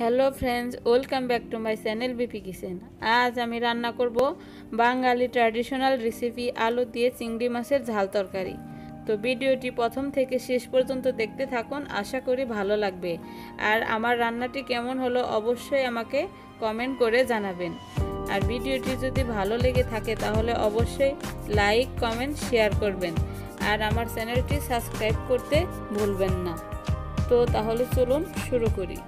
Hello friends welcome back to my channel BP kitchen আজ আমি রান্না করব বাঙালি ট্র্যাডিশনাল রেসিপি আলু দিয়ে চিংড়ি মাছের ঝাল তরকারি। তো ভিডিওটি প্রথম থেকে শেষ পর্যন্ত দেখতে থাকুন, আশা করি ভালো লাগবে। আর আমার রান্নাটি কেমন হলো অবশ্যই আমাকে কমেন্ট করে জানাবেন। আর ভিডিওটি যদি ভালো লেগে থাকে, তাহলে অবশ্যই লাইক কমেন্ট শেয়ার করবেন। আর আমার চ্যানেলটি সাবস্ক্রাইব করতে ভুলবেন না। তো তাহলে চলুন শুরু করি।